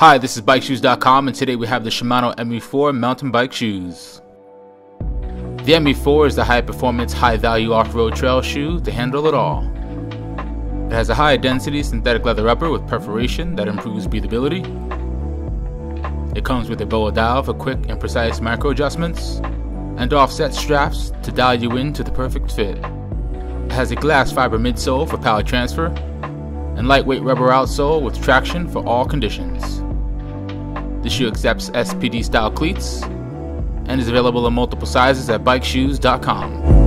Hi, this is BikeShoes.com, and today we have the Shimano ME4 mountain bike shoes. The ME4 is the high performance, high value off road trail shoe to handle it all. It has a high density synthetic leather upper with perforation that improves breathability. It comes with a BOA dial for quick and precise micro adjustments, and offset straps to dial you in to the perfect fit. It has a glass fiber midsole for power transfer, and lightweight rubber outsole with traction for all conditions. The shoe accepts SPD style cleats and is available in multiple sizes at bikeshoes.com.